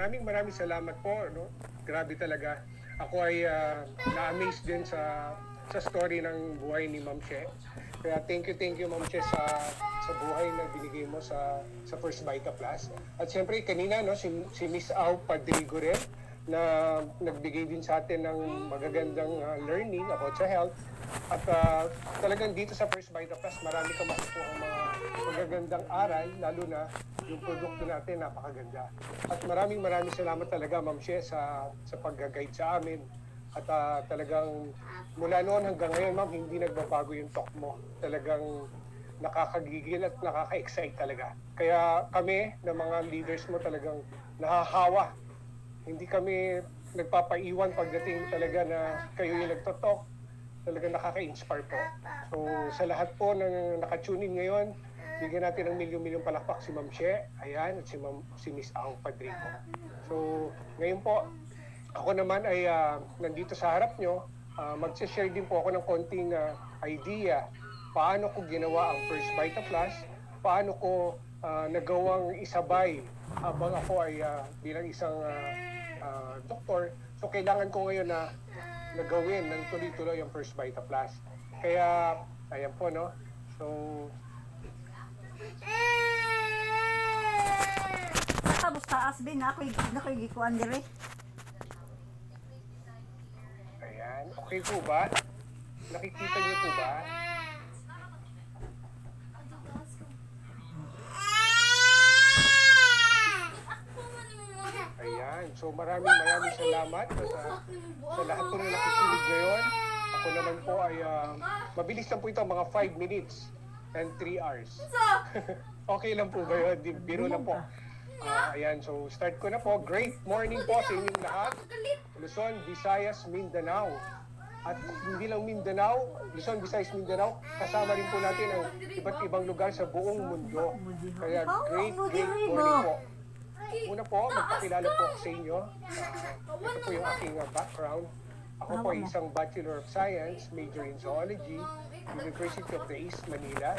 maraming maraming salamat po. No? Grabe talaga. Ako ay ah, na-amaze din sa sa story ng buhay ni Ma'am Che. Kaya thank you, thank you Ma'am Che sa sa buhay na binigay mo sa sa First Vita Plus. At siyempre kanina no si, si Miss Au Padrigo rin na nagbigay din sa atin ng magagandang ah, learning about sa health. At ah, talagang dito sa First Vita Plus, marami ka makukuha ang mga magagandang aral, lalo na yung produkto natin napakaganda. At maraming maraming salamat talaga, Ma'am She, sa, sa pag-guide sa amin. At ah, talagang mula noon hanggang ngayon, Ma'am, hindi nagbabago yung talk mo. Talagang nakakagigil at nakaka-excite talaga. Kaya kami, na mga leaders mo, talagang nahahawa. Hindi kami nagpapaiwan pagdating talaga na kayo yung nagtotalk. Talagang nakaka-inspire po. So sa lahat po ng nakatunin ngayon, bigyan natin ng milyon-milyon palakpak si Ma'am She, ayan, at si, Ma'am, si Miss Ang Padrico. So ngayon po, ako naman ay ah, nandito sa harap nyo, uh, mag-share din po ako ng konting ah, idea paano ko ginawa ang First Vita Plus, paano ko ah, nagawang isabay habang ako ay ah, bilang isang ah, ah, doktor. So kailangan ko ngayon na nagawin ng tuloy-tuloy ang First Vita Plus. Kaya, ayan po, no? So, Tapos taas bin ako ako gikuan dire. ayan. Okay po ba? Nakikita niyo po ba? Ayan. So maraming maraming salamat sa, sa lahat po na nakikinig ngayon. Ako naman po ay ah, mabilis lang po ito, mga 5 minutes and 3 hours. okay lang po ba yun? Biro lang po. Ah, ayan, so start ko na po. Great morning po sa inyong lahat. Luzon, Visayas, Mindanao. At hindi lang Mindanao, Luzon, Visayas, Mindanao, kasama rin po natin ang iba't ibang lugar sa buong mundo. Kaya great, great morning po. Una po, magpakilala po sa inyo. Ah, ito po yung aking ah, background. Ako po ay isang Bachelor of Science, major in Zoology, University of the East, Manila.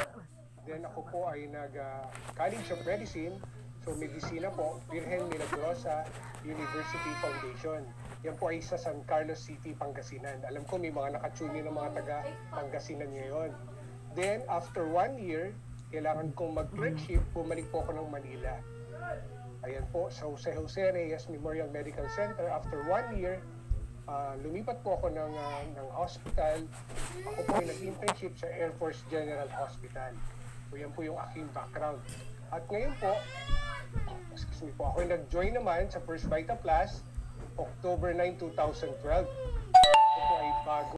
Then ako po ay nag-College of Medicine, so Medicina po, Virgen Milagrosa University Foundation. Yan po ay sa San Carlos City, Pangasinan. Alam ko may mga nakatune ng mga taga Pangasinan ngayon. Then, after one year, kailangan kong mag-clerkship, bumalik po ako ng Manila. Ayan po, sa Jose Jose Reyes Memorial Medical Center. After one year, ah, lumipat po ako ng, ah, ng hospital. Ako po ay nag-internship sa Air Force General Hospital. So yan po yung aking background. At ngayon po, excuse me po, ako nag-join naman sa First Vita Plus October 9, 2012. Ito po ay bago